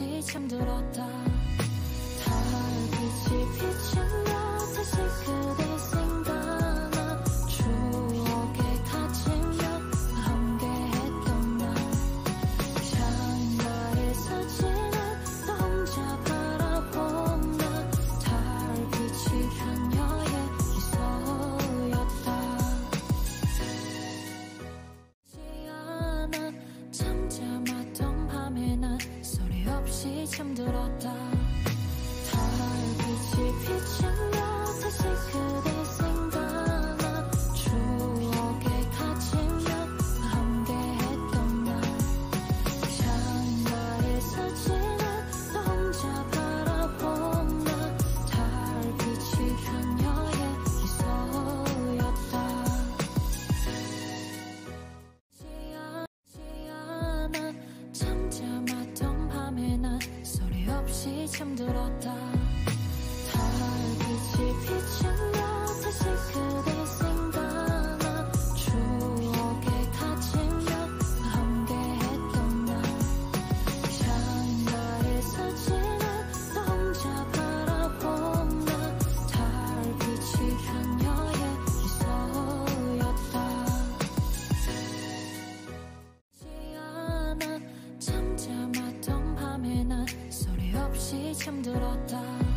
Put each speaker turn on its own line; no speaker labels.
다시 잠들었다. 참 들었다. 다시 잠들었다. 힘들었다.